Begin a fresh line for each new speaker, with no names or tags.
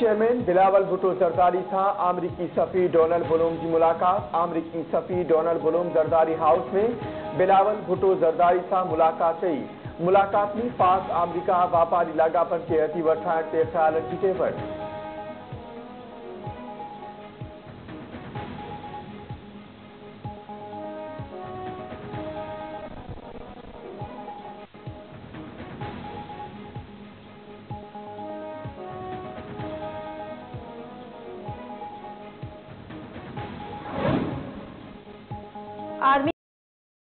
Chairman Bilawal Bhutto Zardari से अमरीकी सफ़ी डोनल्ड बुलूम की मुलाकात। अमरीकी सफ़ी डोनल्ड बुलूम जरदारी हाउस में बिलावल भुटो जरदारी से मुलाकात कई मुलाकात में पाक अमरीका व्यापारी लागापन के अति वठाइण ते ख़्याल
आर्मी